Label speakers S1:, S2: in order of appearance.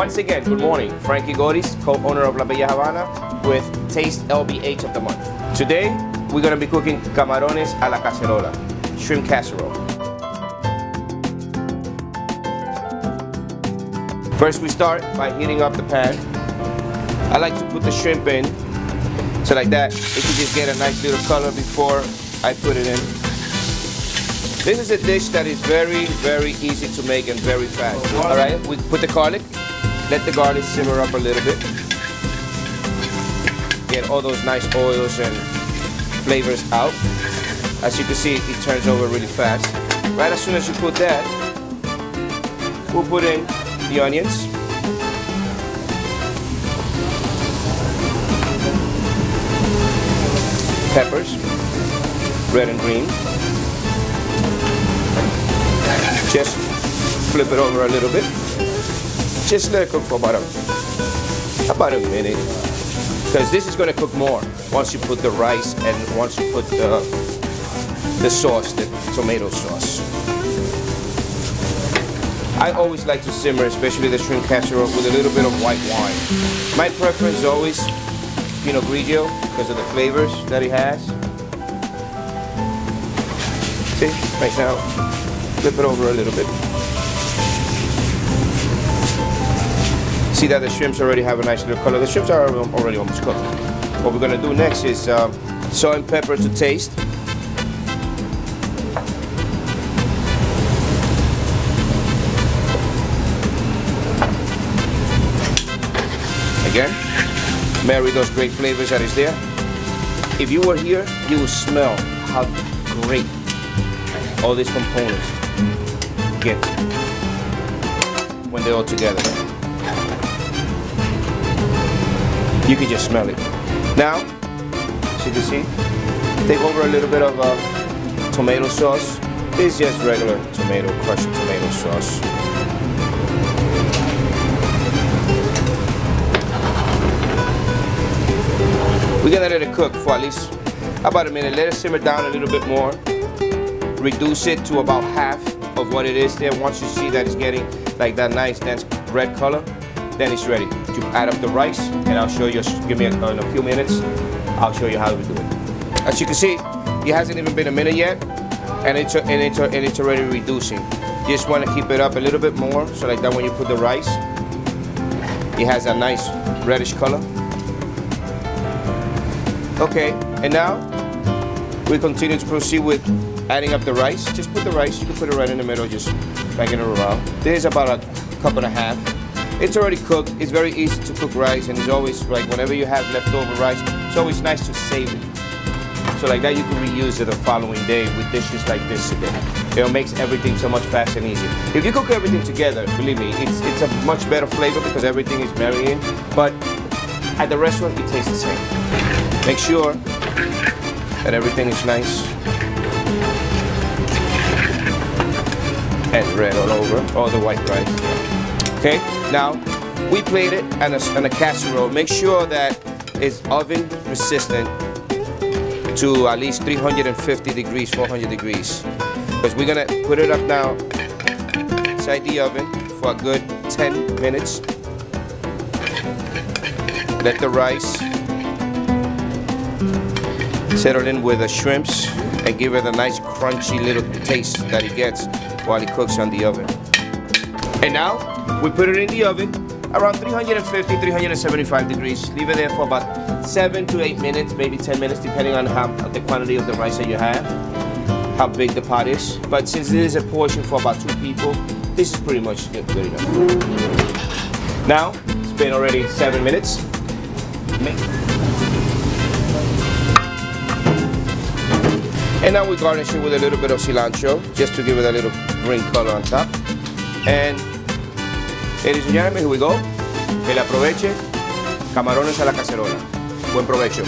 S1: Once again, good morning. Frankie Godis, co-owner of La Bella Havana with Taste LBH of the month. Today, we're gonna be cooking camarones a la cacerola, shrimp casserole. First, we start by heating up the pan. I like to put the shrimp in, so like that, it can just get a nice little color before I put it in. This is a dish that is very, very easy to make and very fast. All right, we put the garlic, let the garlic simmer up a little bit. Get all those nice oils and flavors out. As you can see, it turns over really fast. Right as soon as you put that, we'll put in the onions. Peppers, red and green. Just flip it over a little bit. Just let it cook for about a, about a minute. Because this is going to cook more once you put the rice and once you put the, the sauce, the tomato sauce. I always like to simmer, especially the shrimp casserole, with a little bit of white wine. My preference is always Pinot Grigio because of the flavors that it has. See, right now, flip it over a little bit. See that the shrimps already have a nice little color. The shrimps are already almost cooked. What we're gonna do next is um, salt and pepper to taste. Again, marry those great flavors that is there. If you were here, you would smell how great all these components get when they're all together. You can just smell it. Now, as you can see, take over a little bit of uh, tomato sauce. Is just regular tomato, crushed tomato sauce. We're gonna let it cook for at least about a minute. Let it simmer down a little bit more. Reduce it to about half of what it is there. Once you see that it's getting like that nice dense red color, then it's ready. You add up the rice, and I'll show you, give me a, in a few minutes, I'll show you how we do it. As you can see, it hasn't even been a minute yet, and it's, and it's, and it's already reducing. You just want to keep it up a little bit more, so like that when you put the rice, it has a nice reddish color. Okay, and now we continue to proceed with adding up the rice. Just put the rice, you can put it right in the middle, just banging it around. This is about a cup and a half. It's already cooked. It's very easy to cook rice, and it's always like whenever you have leftover rice, it's always nice to save it. So like that, you can reuse it the following day with dishes like this. It makes everything so much faster and easier. If you cook everything together, believe me, it's it's a much better flavor because everything is marrying. But at the restaurant, it tastes the same. Make sure that everything is nice and red all over, all the white rice. Okay, now we plate it on a, a casserole. Make sure that it's oven resistant to at least 350 degrees, 400 degrees. Because we're gonna put it up now inside the oven for a good 10 minutes. Let the rice settle in with the shrimps and give it a nice crunchy little taste that it gets while it cooks on the oven. And now we put it in the oven around 350, 375 degrees. Leave it there for about seven to eight minutes, maybe 10 minutes, depending on how the quantity of the rice that you have, how big the pot is. But since this is a portion for about two people, this is pretty much good enough. Now, it's been already seven minutes. And now we garnish it with a little bit of cilantro, just to give it a little green color on top. And ladies and gentlemen, here we go. Que le aproveche. Camarones a la cacerola. Buen provecho.